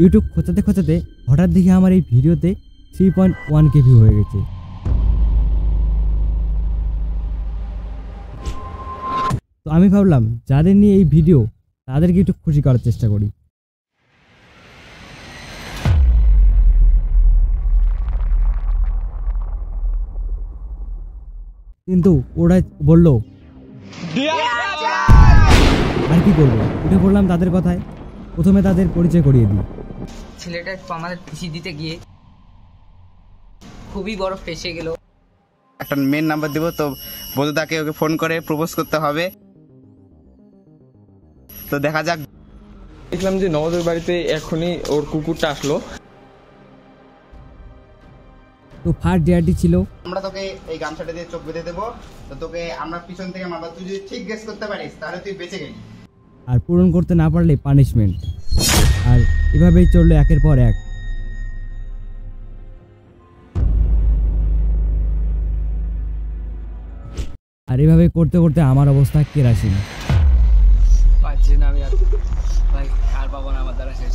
YouTube খোঁচাতে খোঁচাতে হঠাৎ দেখি আমার এই ভিডিওতে three point one K view হয়ে গেছে। তো আমি ভাবলাম, যাদের নিয়ে এই ভিডিও, তাদেরকে একটু খুশি করার চেষ্টা করি। কিন্তু ওরা বলল, আর কি করব? উঠে পড়লাম তাদের কথায়। প্রথমে তাদের পরিচয় করিয়ে দিই। ছেলেটা একটু আমাদের খুশি দিতে গিয়ে খুবই বড় ফেসে গেল। একটা মেন নাম্বার দেবো তো বন্ধুদাকে ওকে ফোন করে প্রপোজ করতে হবে। তো দেখা যাক। দেখলাম যে নবদের বাড়িতে এখনই ওর কুকুরটা আসলো। তো ফার্স্ট ডেয়ারটি ছিল। আমরা তোকে এই গামছাটা দিয়ে চোখ বেঁধে দেবো। তো তোকে আমরা পিছন থেকে মারবো। তুই যদি ঠিক গেস করতে পারিস তাহলে তুই বেঁচে গেলি। আর পূরণ করতে না পারলে পানিশমেন্ট এভাবেই চলল একের পর এক। আর এভাবে করতে করতে আমার অবস্থা কেরাসিন। পাচ্ছি না আমি আর ভাই আমার দ্বারা শেষ।